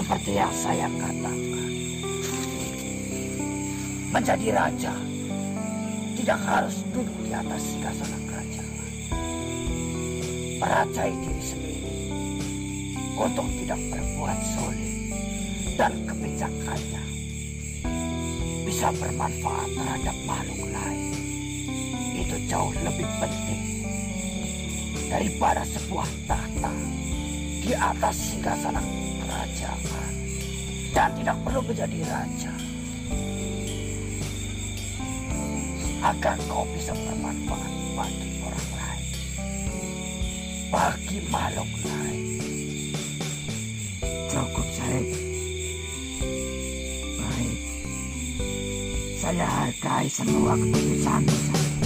Seperti yang saya katakan, menjadi raja tidak harus duduk di atas singgasana kerajaan. Merajai diri sendiri untuk tidak berbuat solid dan kebijakannya bisa bermanfaat terhadap makhluk lain. Itu jauh lebih penting daripada sebuah tahta di atas singgasana dan tidak perlu menjadi raja. Agar kau bisa bermanfaat bagi orang lain. Bagi makhluk lain. Cukup Syed baik. Saya hargai semua keputusanmu Syed